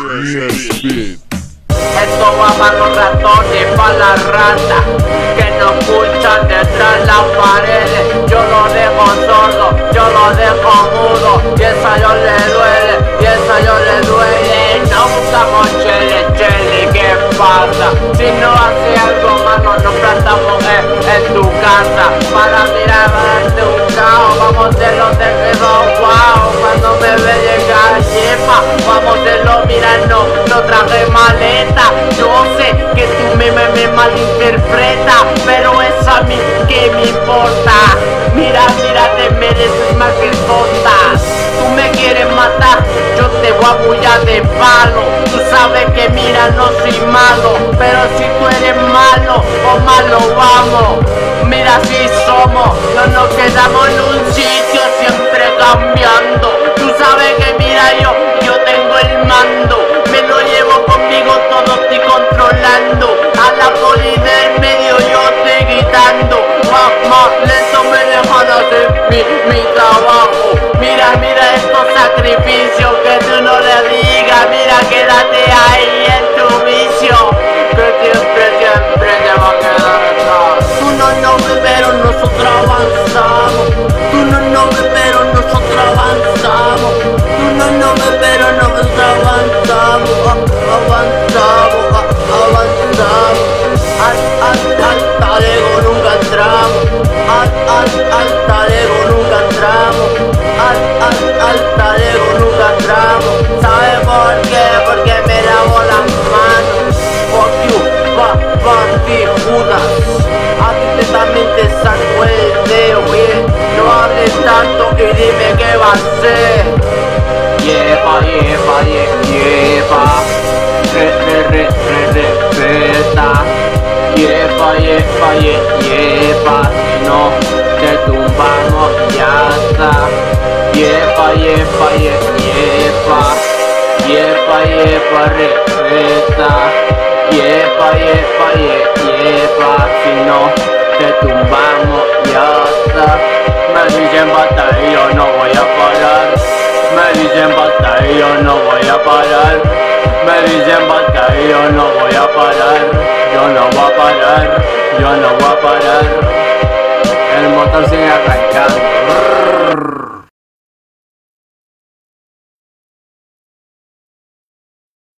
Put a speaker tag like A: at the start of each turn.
A: Esto va para los ratones, para la rata Que no escuchan detrás las paredes. Yo lo dejo sordo, yo lo dejo mudo Y esa yo le duele, y esa yo le duele. No buscamos chele, chele, ¿qué pasa? Si no hace algo malo, nos plantamos en, tu casa. Para mirar, para un caos Vamos de los de wow Cuando me ve llegar, yepa Vamos de mirando, no traje maleta. Yo sé que tú me, me, me malinterpreta Pero es a mí que me importa. Mira, mira, te mereces más que botas Tú me quieres matar, yo te voy a bullar de palo. Tú sabes que mira, no soy malo Pero si tú eres malo o malo vamos. Mira si somos, no nos quedamos en trabajo Mira, mira estos sacrificios Yepa, yepa, yepa Re, re, re, re, respeta Si no te tumbamos ya está. Yepa, yepa, yepa Yepa, yepa, respeta Yepa, yepa, yepa Si no te tumbamos ya está. Me dicen bata y yo no voy a Me dicen bata y yo no voy a parar Me dicen bata y yo no voy a parar Yo no voy a parar, yo no voy a parar. El motor sigue arrancando